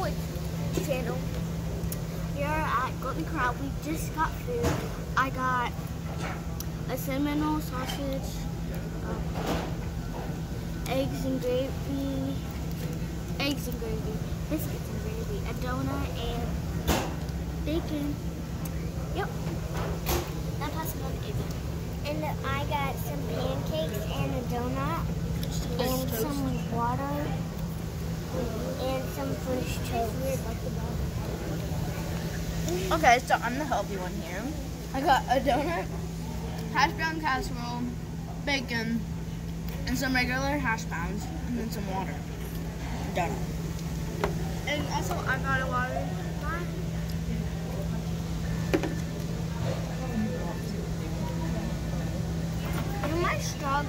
Sandwich channel. Here at Golden Corral, we just got food. I got a cinnamon roll sausage, um, eggs and gravy, eggs and gravy, biscuits and gravy, a donut, and bacon. Yep. Now pass it on to And I got some pancakes and a donut and some water and some French toast. Okay, so I'm the healthy one here. I got a donut, hash brown casserole, bacon, and some regular hash browns, and then some water. Done. And also, I got a water. Where my straw?